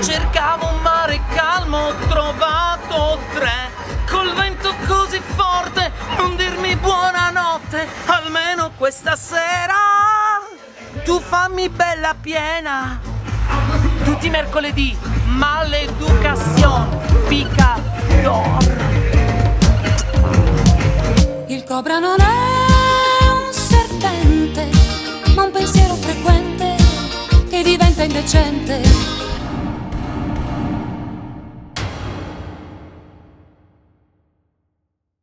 Cercavo un mare calmo, ho trovato tre. Col vento così forte, non dirmi buonanotte, almeno questa sera. Tu fammi bella piena. Tutti i mercoledì, maleducazione, picador. Il cobra non è un serpente, ma un pensiero frequente che diventa indecente